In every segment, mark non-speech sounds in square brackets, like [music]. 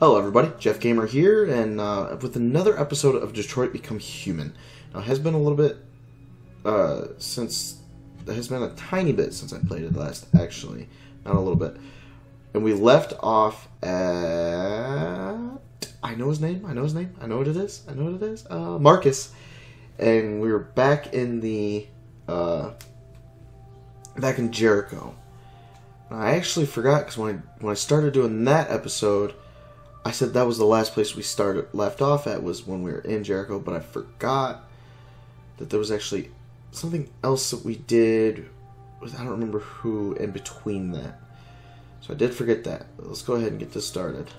Hello, everybody. Jeff Gamer here, and uh, with another episode of Detroit Become Human. Now, it has been a little bit uh, since it has been a tiny bit since I played it last. Actually, not a little bit. And we left off at I know his name. I know his name. I know what it is. I know what it is. Uh, Markus, and we were back in the uh, back in Jericho. I actually forgot because when I when I started doing that episode, I said that was the last place we started left off at was when we were in Jericho, but I forgot that there was actually something else that we did with I don't remember who in between that. So I did forget that. Let's go ahead and get this started.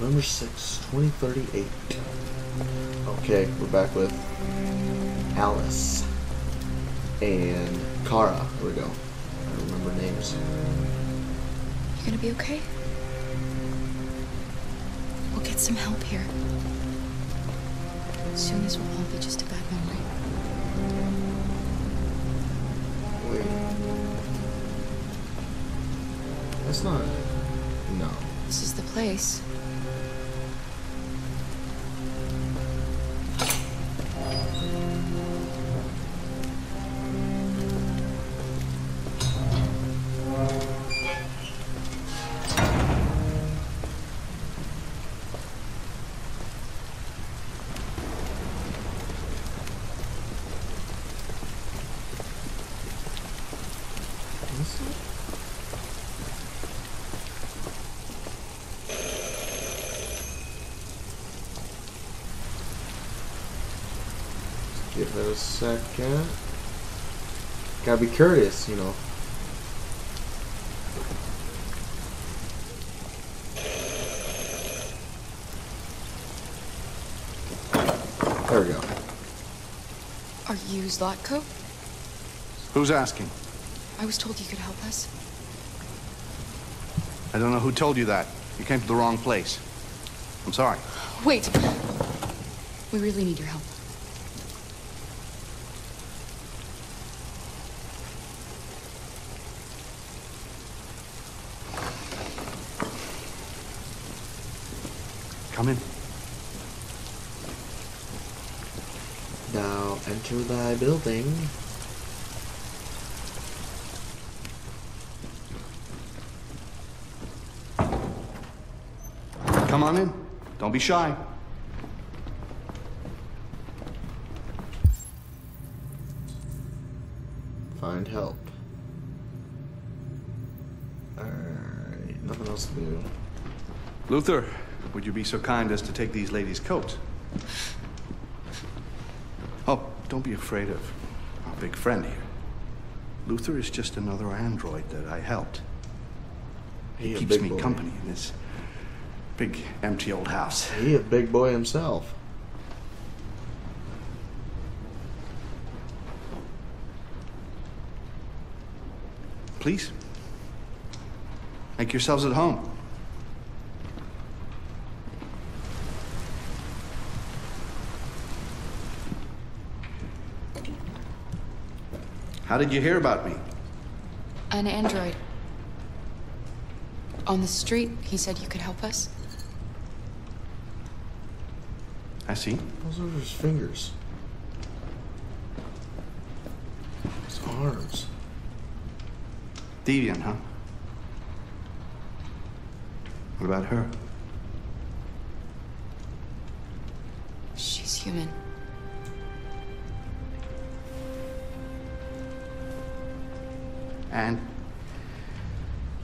November 6, 2038. Okay, we're back with Alice and Kara. Here we go. I don't remember names. You gonna be okay? We'll get some help here. Soon this will all be just a bad memory. Wait. That's not. No. This is the place. Give a second. Gotta be curious, you know. There we go. Are you Zlatko? Who's asking? I was told you could help us. I don't know who told you that. You came to the wrong place. I'm sorry. Wait! We really need your help. Come in. Now enter thy building. Come on in. Don't be shy. Find help. Alright, nothing else to do. Luther, would you be so kind as to take these ladies' coats? Oh, don't be afraid of our big friend here. Luther is just another android that I helped. He, He keeps me boy. company in this big, empty old house. He a big boy himself. Please, make yourselves at home. How did you hear about me? An android. On the street, he said you could help us. I see. Those are his fingers. His arms. Deviant, huh? What about her? She's human. And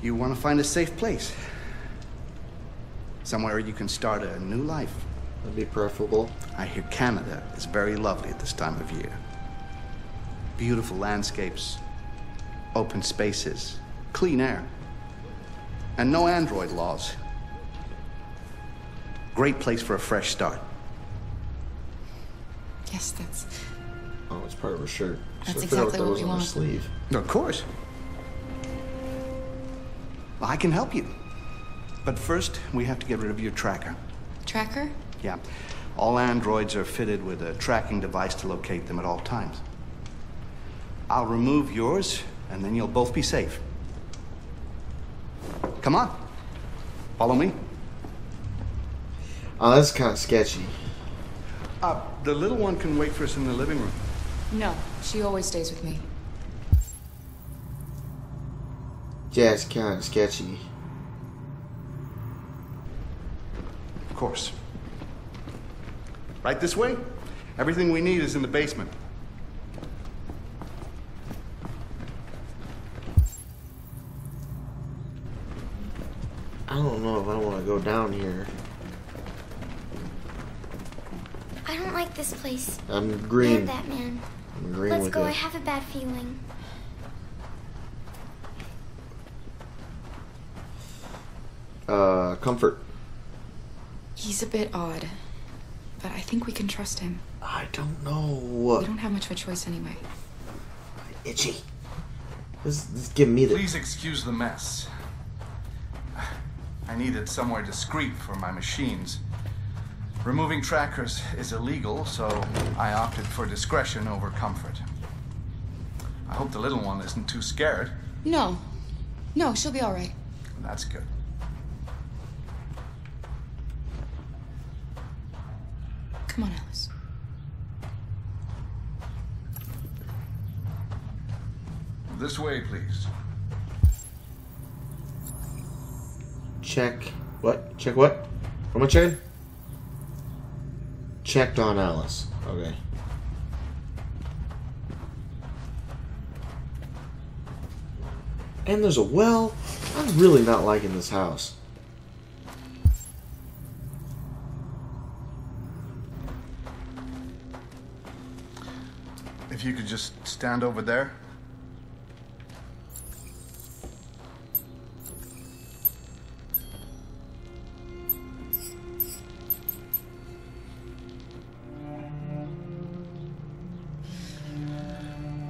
you want to find a safe place. Somewhere you can start a new life. That'd be preferable. I hear Canada is very lovely at this time of year. Beautiful landscapes, open spaces, clean air, and no android laws. Great place for a fresh start. Yes, that's. Oh, it's part of her shirt. That's I forgot exactly what was we on her want. sleeve. Of course. Well, I can help you. But first, we have to get rid of your tracker. Tracker? Yeah. All androids are fitted with a tracking device to locate them at all times. I'll remove yours, and then you'll both be safe. Come on. Follow me. Oh, that's kind of sketchy. Uh, the little one can wait for us in the living room. No, she always stays with me. Yeah, it's kind of sketchy. Of course. Right this way? Everything we need is in the basement. I don't know if I want to go down here. I don't like this place. I'm And green. Batman. I'm green Let's with go. it. I have a bad feeling. Uh, comfort. He's a bit odd, but I think we can trust him. I don't know. We don't have much of a choice anyway. Itchy. This, this is giving me the. Please excuse the mess. I needed somewhere discreet for my machines. Removing trackers is illegal, so I opted for discretion over comfort. I hope the little one isn't too scared. No. No, she'll be all right. That's good. Come on, Alice. This way, please. Check. What? Check what? What am I checking? Checked on Alice. Okay. And there's a well. I'm really not liking this house. You could just stand over there.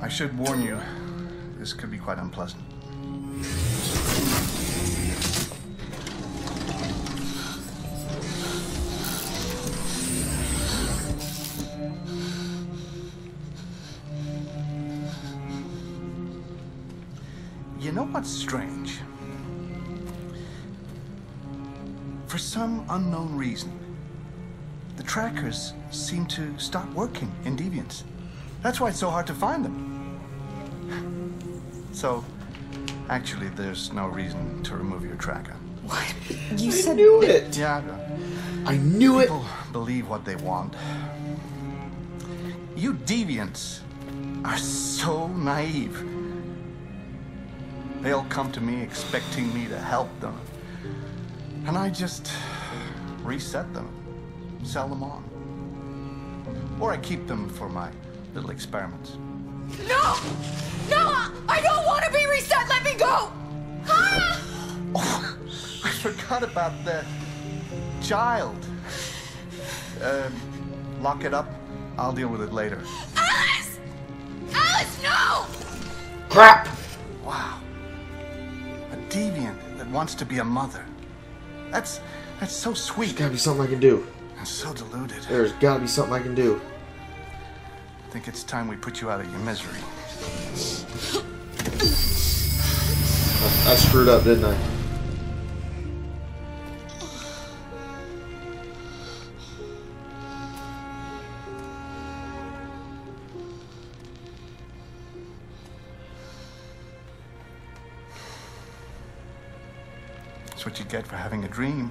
I should warn you, this could be quite unpleasant. You know what's strange? For some unknown reason, the trackers seem to stop working in Deviants. That's why it's so hard to find them. So, actually, there's no reason to remove your tracker. What? [laughs] You I said knew that- it. Yeah, I knew it. people believe what they want. You deviants are so naive. They'll come to me expecting me to help them. And I just reset them, sell them on. Or I keep them for my little experiments. No! No! I don't want to be reset! Let me go! Ah! Oh, I forgot about the child. Um, lock it up. I'll deal with it later. Alice! Alice, no! Crap. Wow. Deviant that wants to be a mother. That's that's so sweet There's Gotta be something I can do. I'm so deluded. There's gotta be something I can do. I think it's time we put you out of your misery. I, I screwed up, didn't I? Get for having a dream.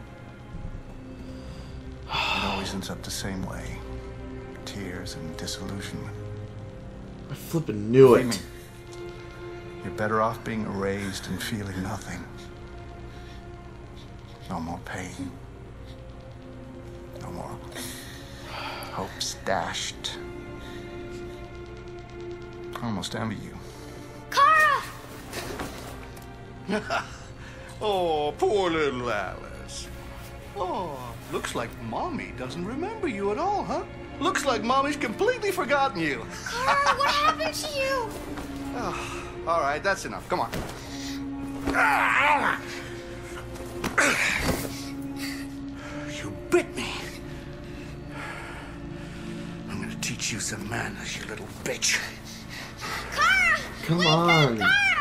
It always ends up the same way. Tears and disillusionment. I flippin' knew Believe me, it. you're better off being erased and feeling nothing. No more pain. No more hopes dashed. I almost envy you. Kara! [laughs] Oh, poor little Alice. Oh, looks like Mommy doesn't remember you at all, huh? Looks like Mommy's completely forgotten you. Kara, what [laughs] happened to you? Oh, All right, that's enough. Come on. [coughs] You bit me. I'm gonna teach you some manners, you little bitch. Kara! Come on. Kara!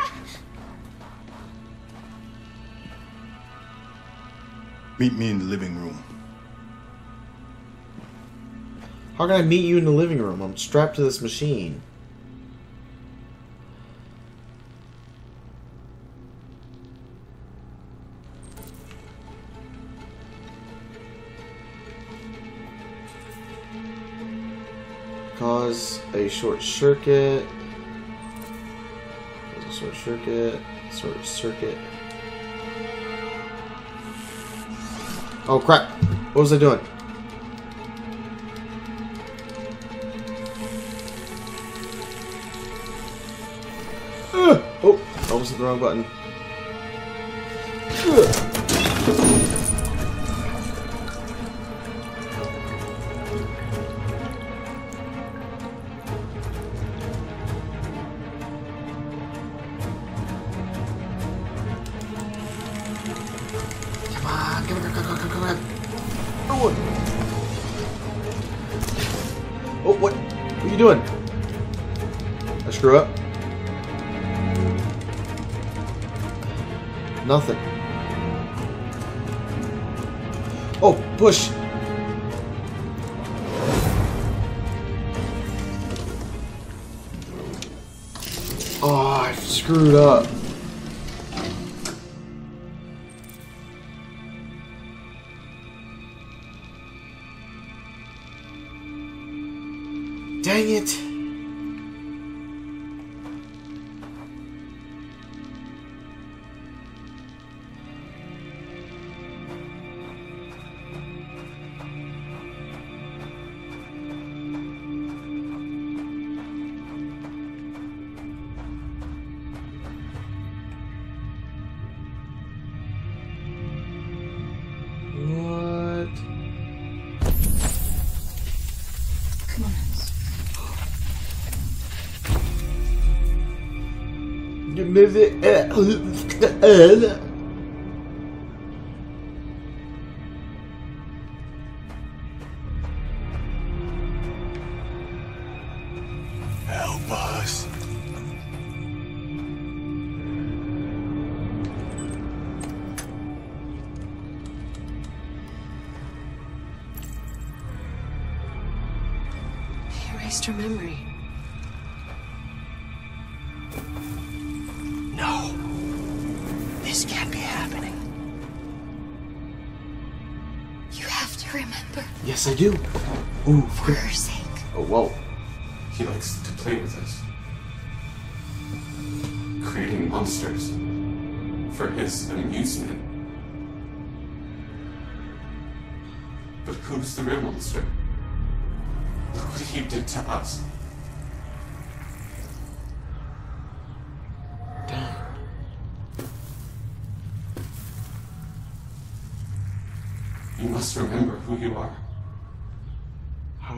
Meet me in the living room. How can I meet you in the living room? I'm strapped to this machine. Cause a short circuit. Cause a short circuit. Short circuit. Oh crap! What was I doing? Ugh. Oh, I was the wrong button. Ugh. Oh, what? What are you doing? I screw up? Nothing. Oh, push. Oh, I screwed up. Dang it. Help us. He erased her memory. Yes, I do. Ooh, For her sake. Oh, whoa. He likes to play with us. Creating monsters for his amusement. But who's the real monster? Look what he did to us. You must remember who you are.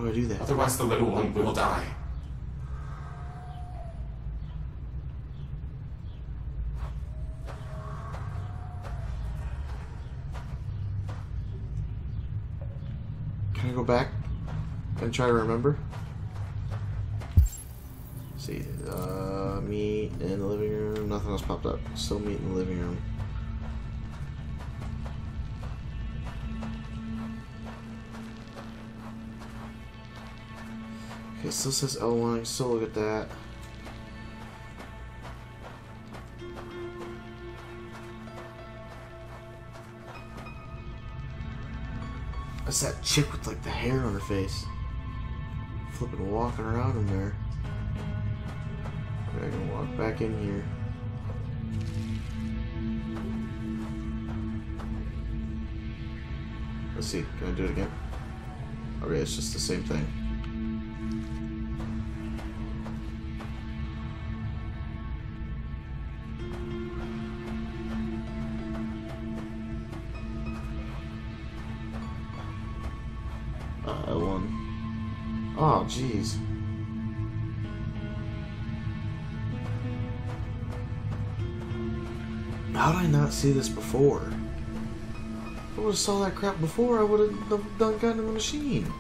Do I do that? Otherwise, the little one will die. Can I go back and try to remember? Let's see, uh, meet in the living room. Nothing else popped up. Still meet in the living room. It still says L1. I can still look at that. That's that chick with like the hair on her face. Flipping walking around in there. I can walk back in here. Let's see, can I do it again? Okay, it's just the same thing. See this before? If I would have saw that crap before, I would have done gotten in the machine.